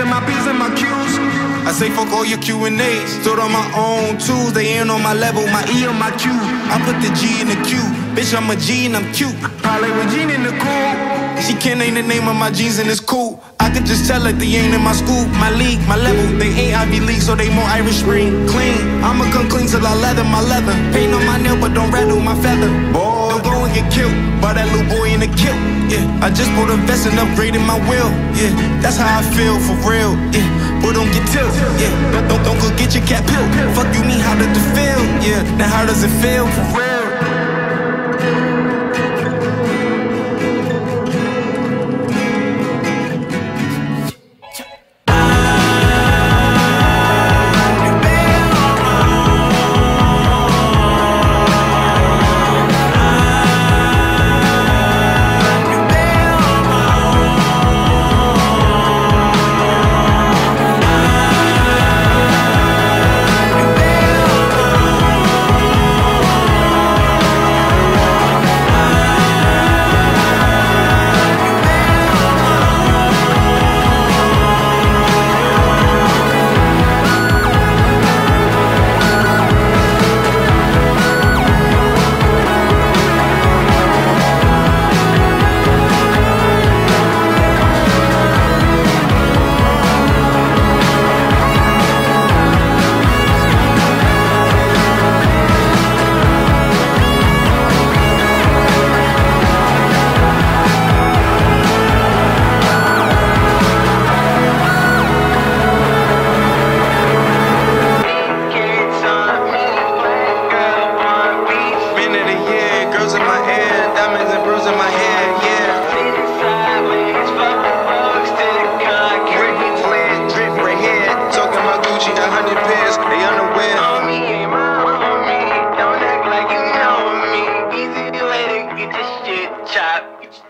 in my biz and my Q's. I say fuck all your Q and A's. Stood on my own tools, they ain't on my level. My E on my Q. I put the G in the Q. Bitch, I'm a G and I'm cute. Parlay with Jean in the cool. She can't name the name of my jeans and it's cool. I could just tell that they ain't in my school, my league, my level. They ain't Ivy League, so they more Irish Spring. Clean, I'ma come clean till I leather my leather. Paint on my nail, but don't rattle my feather. Boy, don't go and get killed by that little boy in the kilt. I just bought a vest and upgraded my wheel. Yeah, that's how I feel for real. Yeah, boy, don't get tilt. Yeah, don't, don't, don't go get your cat pill. Fuck you, mean how does it feel? Yeah, now how does it feel for real? that